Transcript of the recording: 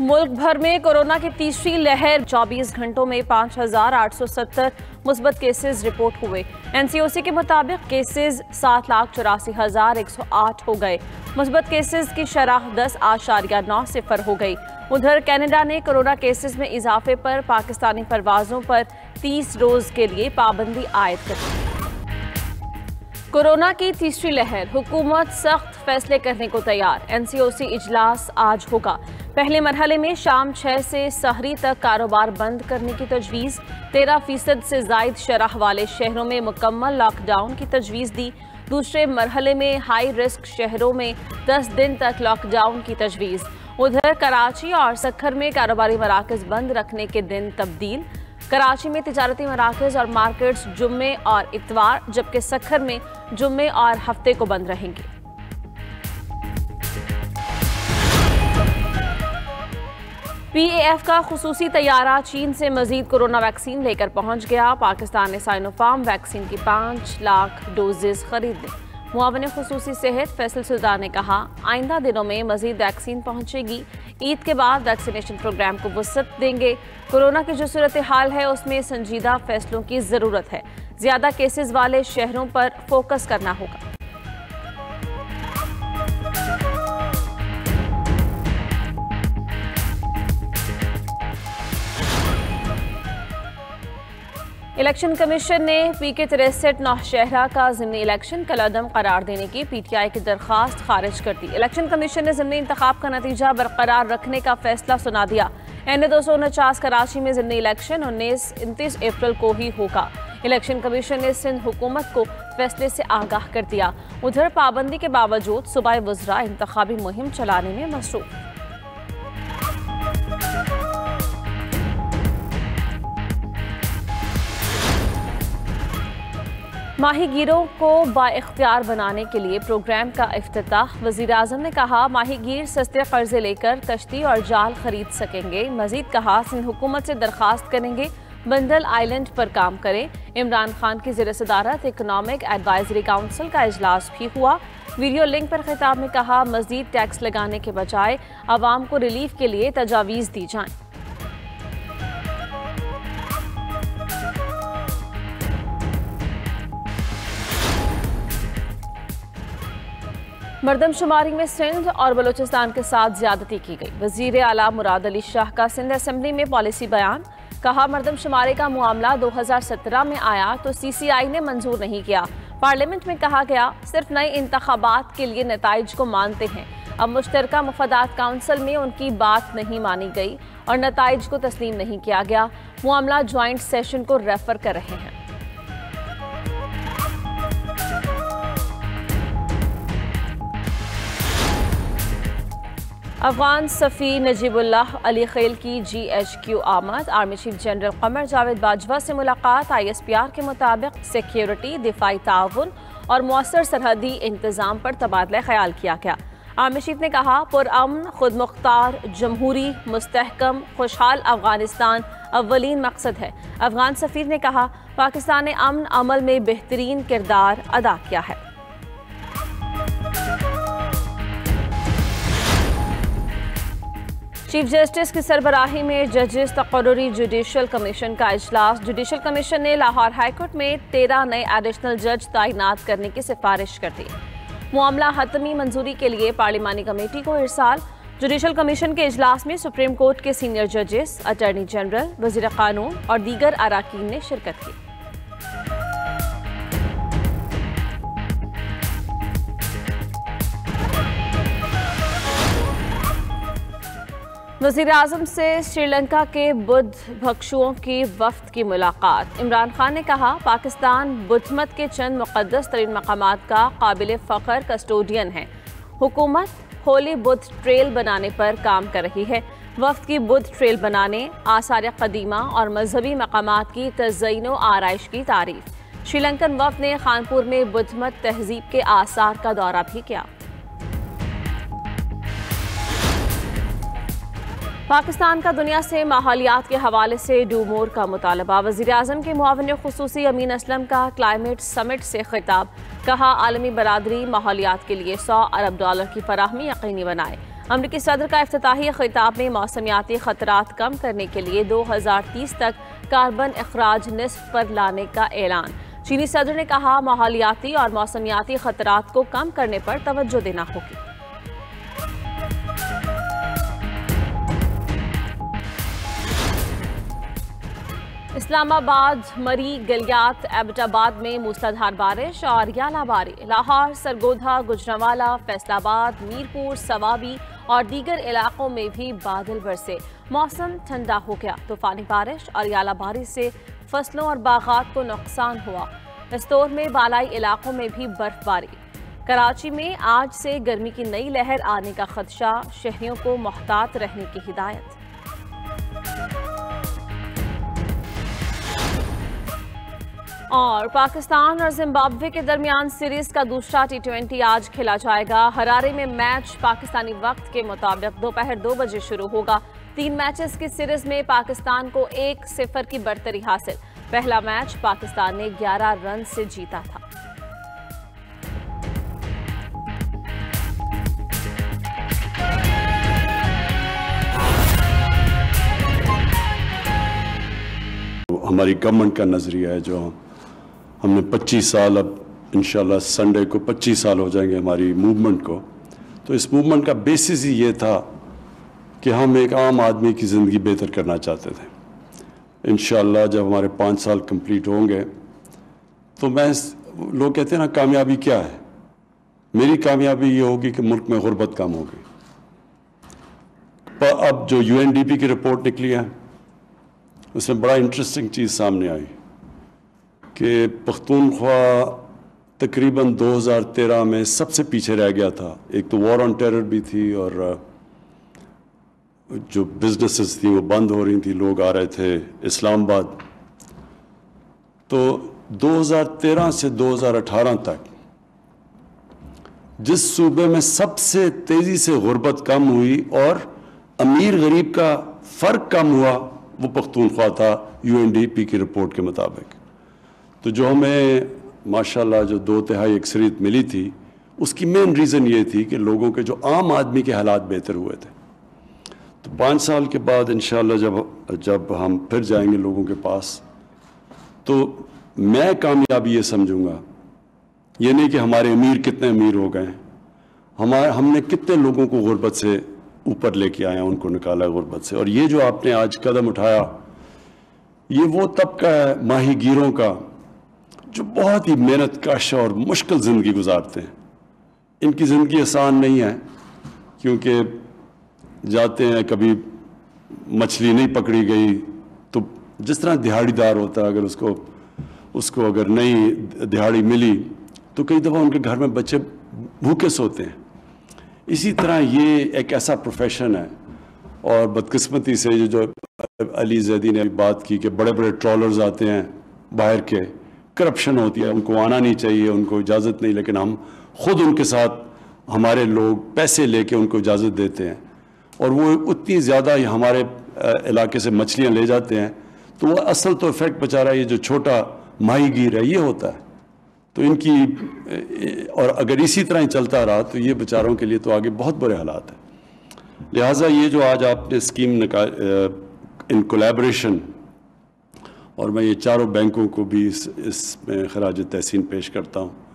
मुल्क भर में कोरोना की तीसरी लहर 24 घंटों में 5,870 मुस्बत केसेस रिपोर्ट हुए। एनसीओसी के मुताबिक केसेस सात लाख चौरासी हज़ार एक सौ आठ हो गए। मुस्बत केसेस की शराह दस आशारिया नौ सिफर हो गई। उधर कनाडा ने कोरोना केसेस में इजाफे पर पाकिस्तानी परवाजों पर 30 रोज के लिए पाबंदी आयद कर दी। कोरोना की तीसरी लहर, हुकूमत सख्त फैसले करने को तैयार। एनसीओसी इजलास आज होगा। पहले मरहले में शाम छह से सहरी तक कारोबार बंद करने की तजवीज़। तेरह फ़ीसद से जायद शराह वाले शहरों में मुकम्मल लॉकडाउन की तजवीज़ दी। दूसरे मरहले में हाई रिस्क शहरों में दस दिन तक लॉकडाउन की तजवीज़। उधर कराची और सखर में कारोबारी मराकज बंद रखने के दिन तब्दील। कराची में तजारती मराकज और मार्केट्स जुम्मे और इतवार, जबकि सखर में जुम्मे और हफ़्ते को बंद रहेंगे। पीएएफ का खसूसी तैयारा, चीन से मजीद कोरोना वैक्सीन लेकर पहुँच गया। पाकिस्तान ने साइनोफार्म वैक्सीन की पाँच लाख डोजेज खरीद ली। मुआवन खसूसी सेहत, फैसल सुल्तान ने कहा, आइंदा दिनों में मजीद वैक्सीन पहुंचेगी। ईद के बाद वैक्सीनेशन प्रोग्राम को वसत देंगे। कोरोना की जो सूरत हाल है, उसमें संजीदा फैसलों की ज़रूरत है। ज़्यादा केसेस वाले शहरों पर फोकस करना होगा। इलेक्शन कमीशन ने पी के तिरसठ नौशहरा का ज़मनी इलेक्शन कलदम करार देने की पी टी आई की दरख्वास्त खारिज कर दी। इलेक्शन कमीशन ने ज़मनी इंतखाब का नतीजा बरकरार रखने का फैसला सुना दिया। एन ए दो सौ उनचास कराची में ज़मनी इलेक्शन उन्नीस उनतीस अप्रैल को ही होगा। इलेक्शन कमीशन ने सिंध हुकूमत को फैसले से आगाह कर दिया। उधर पाबंदी के बावजूद सूबाई वजरा इंतबी मुहिम चलाने में मसरूफ़। माहीगीरों को बाख्तियार बनाने के लिए प्रोग्राम का अफ्ताह। वज़ीर अजम ने कहा माहीगीर सस्ते कर्जे लेकर कश्ती और जाल खरीद सकेंगे। मजीद कहा, सिंध हुकूमत से दरख्वास्त करेंगे। बंदल आइलैंड पर काम करें। इमरान खान की जेर सदारत इकनॉमिक एडवाइजरी काउंसिल का अजलास भी हुआ। वीडियो लिंक पर खिताब में कहा, मजीद टैक्स लगाने के बजाय आवाम को रिलीफ के लिए तजावीज़ दी जाएँ। मरदमशुमारी में सिंध और बलोचिस्तान के साथ ज्यादती की गई। वज़ीर अला मुराद अली शाह का सिंध असम्बली में पॉलिसी बयान। कहा मरदमशुमारी का मामला 2017 में आया तो सी सी आई ने मंजूर नहीं किया। पार्लियामेंट में कहा गया, सिर्फ़ नए इंतबात के लिए नतज को मानते हैं। अब मुश्तर मफादात काउंसिल में उनकी बात नहीं मानी गई और नतज को तस्लीम नहीं किया गया। मामला ज्वाइंट सेशन को रेफर कर रहे हैं। अफगान सफ़ी नजीबुल्लाह अली खेल की जी एच क्यू आमद। Army chief general Qamar Javed Bajwa से मुलाकात। आई एस पी आर के मुताबिक सिक्योरिटी दिफाई ताउन और मौसर सरहदी इंतज़ाम पर तबादला ख्याल किया गया। आर्मी चीफ ने कहा, पुरअमन खुद मुख्तार जमहूरी मुस्तकम खुशहाल अफ़गानिस्तान अवलिन मकसद है। अफगान सफ़ीर ने कहा, पाकिस्तान ने अमन अमल में बेहतरीन किरदार अदा किया है। चीफ जस्टिस की सरबराही में जजेस तकर्री जुडिशल कमीशन का अजलास जुडिशल कमीशन ने लाहौर हाईकोर्ट में तेरह नए एडिशनल जज तैनात करने की सिफारिश कर दी। मामला हतमी मंजूरी के लिए पार्लिमानी कमेटी को इरसाल। जुडिशल कमीशन के अजलास में सुप्रीम कोर्ट के सीनियर जजेस, अटॉर्नी जनरल वज़ीर कानून और दीगर अरकान ने शिरकत की। वज़ीर अजम से श्रीलंका के बुद्ध भक्षुओं की वफ्त की मुलाकात। इमरान खान ने कहा, पाकिस्तान बुद्धमत के चंद मुकदस तरीन मकाम का काबिल फ़ख्र कस्टोडियन है। हुकूमत होली बुद्ध ट्रेल बनाने पर काम कर रही है। वफ्त की बुद्ध ट्रेल बनाने, आसार कदीमा और मजहबी मकाम की तजन आरइश की तारीफ़। श्रीलंकन वफ्त ने खानपुर में बुद्धमत तहजीब के आसार का दौरा भी किया। पाकिस्तान का दुनिया से माहौलियात के हवाले से डूमोर का मुतालबा। वजी अजम के मुआवन खसूसी अमीन असलम का क्लाइमेट समिट से खिताब। कहा, आलमी बरदरी माहौलियात के लिए सौ अरब डॉलर की फराहमी यकीनी बनाए। अमरीकी सदर का अफ्ताही खिताब में मौसमियाती खतरा कम करने के लिए 2030 तक कार्बन अखराज निसफ पर लाने का ऐलान। चीनी सदर ने कहा, माहौलियाती और मौसमियाती खतरा को कम करने पर तवज्जो देना होगी। इस्लामाबाद, मरी, गलियात, एबटाबाद में मूसलाधार बारिश और यालाबारी लाहौर, सरगोधा, गुजरावाला, फैसलाबाद, मीरपुर, सवाबी और दीगर इलाकों में भी बादल बरसे। मौसम ठंडा हो गया। तूफानी बारिश और यालाबारी से फ़सलों और बागात को नुकसान हुआ। इस दौर में बालाई इलाकों में भी बर्फबारी। कराची में आज से गर्मी की नई लहर आने का खदशा। शहरियों को मोहतात रहने की हिदायत। और पाकिस्तान और जिम्बाब्वे के दरमियान सीरीज़ का दूसरा टी ट्वेंटी आज खेला जाएगा। हरारे में मैच पाकिस्तानी वक्त के मुताबिक दोपहर दो बजे शुरू होगा। तीन मैचेस की सीरीज़ में पाकिस्तान को एक सिफर की बढ़तरी हासिल। पहला मैच पाकिस्तान ने 11 रन से जीता था। हमारी गवर्नमेंट का नज़रिया है जो हमने 25 साल, अब इन संडे को 25 साल हो जाएँगे हमारी मूवमेंट को। तो इस मूवमेंट का बेसिस ही ये था कि हम एक आम आदमी की ज़िंदगी बेहतर करना चाहते थे। इन जब हमारे पाँच साल कंप्लीट होंगे तो मैं लोग कहते हैं ना, कामयाबी क्या है? मेरी कामयाबी ये होगी कि मुल्क में गुर्बत कम होगी। पर अब जो यूएनडीपी की रिपोर्ट निकली है, उसमें बड़ा इंटरेस्टिंग चीज़ सामने आई। कि पख्तूनख्वा तकरीबन 2013 में सबसे पीछे रह गया था। एक तो वॉर ऑन टेरर भी थी और जो बिजनेसेस थी वो बंद हो रही थी, लोग आ रहे थे इस्लामाबाद। तो 2013 से 2018 तक, जिस सूबे में सबसे तेज़ी से गुर्बत कम हुई और अमीर गरीब का फ़र्क कम हुआ, वो पख्तूनख्वा था यूएनडीपी की रिपोर्ट के मुताबिक। तो जो हमें, माशाल्लाह, जो दो तिहाई अक्सरियत मिली थी, उसकी मेन रीज़न ये थी कि लोगों के जो आम आदमी के हालात बेहतर हुए थे। तो पाँच साल के बाद इन जब जब हम फिर जाएँगे लोगों के पास तो मैं कामयाबी ये समझूँगा। ये नहीं कि हमारे अमीर कितने अमीर हो गए हमारे, हमने कितने लोगों को गुर्बत से ऊपर लेके आए उनको निकाला गुर्बत से। और ये जो आपने आज कदम उठाया, ये वो तबका है माही का। जो बहुत ही मेहनत कश और मुश्किल ज़िंदगी गुजारते हैं। इनकी ज़िंदगी आसान नहीं है, क्योंकि जाते हैं, कभी मछली नहीं पकड़ी गई तो जिस तरह दिहाड़ीदार होता है, अगर उसको उसको अगर नई दिहाड़ी मिली तो कई दफ़ा उनके घर में बच्चे भूखे सोते हैं। इसी तरह ये एक ऐसा प्रोफेशन है, और बदकिस्मती से जो अली जैदी ने बात की कि बड़े बड़े ट्रॉलर्स आते हैं बाहर के करप्शन होती है, उनको आना नहीं चाहिए, उनको इजाज़त नहीं, लेकिन हम खुद उनके साथ, हमारे लोग पैसे लेके उनको इजाज़त देते हैं। और वो उतनी ज़्यादा हमारे इलाके से मछलियाँ ले जाते हैं। तो वो असल तो इफ़ेक्ट बेचारा ये जो छोटा माही गिर है, ये होता है। तो इनकी और अगर इसी तरह ही चलता रहा तो ये बेचारों के लिए तो आगे बहुत बुरे हालात हैं। लिहाजा ये जो आज आपने स्कीम निकाल इन कोलेब्रेशन और मैं ये चारों बैंकों को भी इस इसमें खराज तहसीन पेश करता हूँ।